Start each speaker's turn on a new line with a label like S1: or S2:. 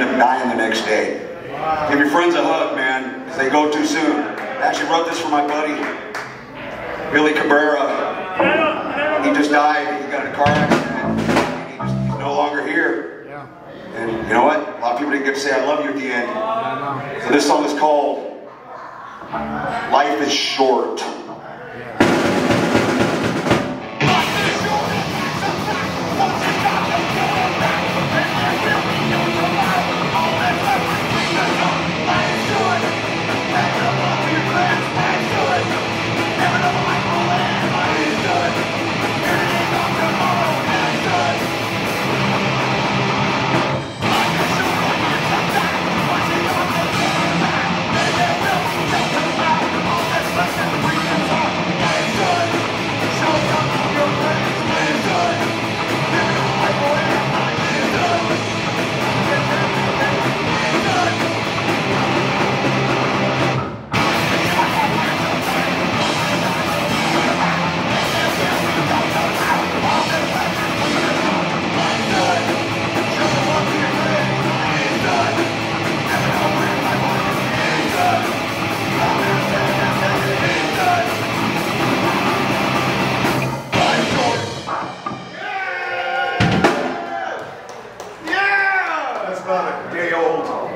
S1: end up dying the next day. Give your friends a hug, man, because they go too soon. I actually wrote this for my buddy, Billy Cabrera. He just died. He got in a car accident. He just, he's no longer here.
S2: Yeah.
S1: And you know what? A lot of people didn't get to say I love you at the end. So this song is called Life is Short. Not a day old.